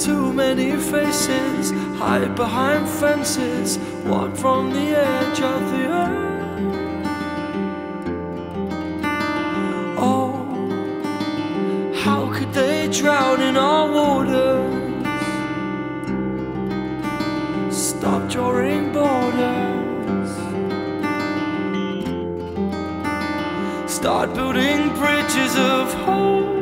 Too many faces hide behind fences, walk from the edge of the earth. Oh, how could they drown in our waters? Stop drawing borders. Start building bridges of hope.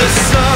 the sun.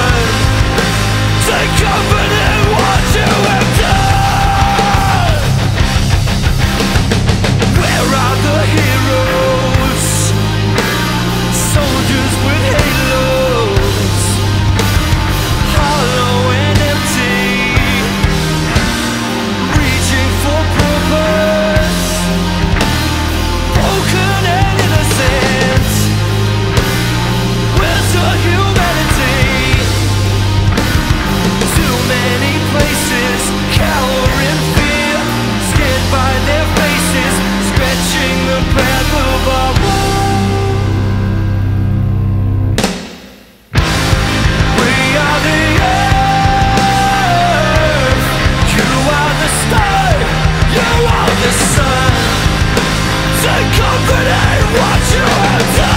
Infinite what you have done.